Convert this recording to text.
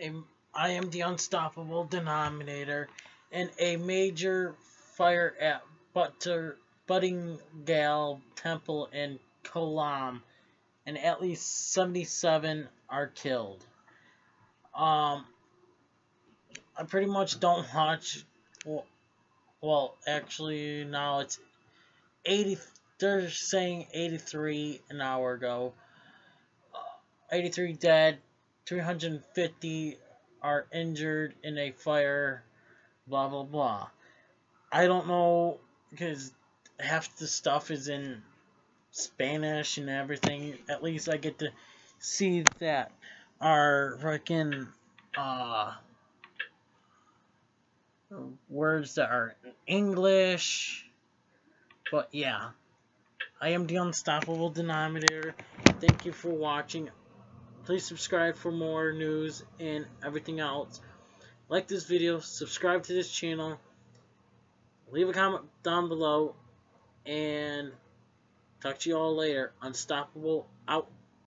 a, I am the unstoppable denominator, and a major fire at Butter, Puttingal Temple in Kollam, and at least 77 are killed. Um, I pretty much don't watch. Well, well, actually, now it's 80. They're saying 83 an hour ago. Uh, 83 dead. 350 are injured in a fire. Blah blah blah. I don't know because half the stuff is in Spanish and everything. At least I get to see that our freaking uh words that are English. But yeah, I am the Unstoppable Denominator. Thank you for watching. Please subscribe for more news and everything else. Like this video, subscribe to this channel, leave a comment down below, and talk to you all later. Unstoppable out.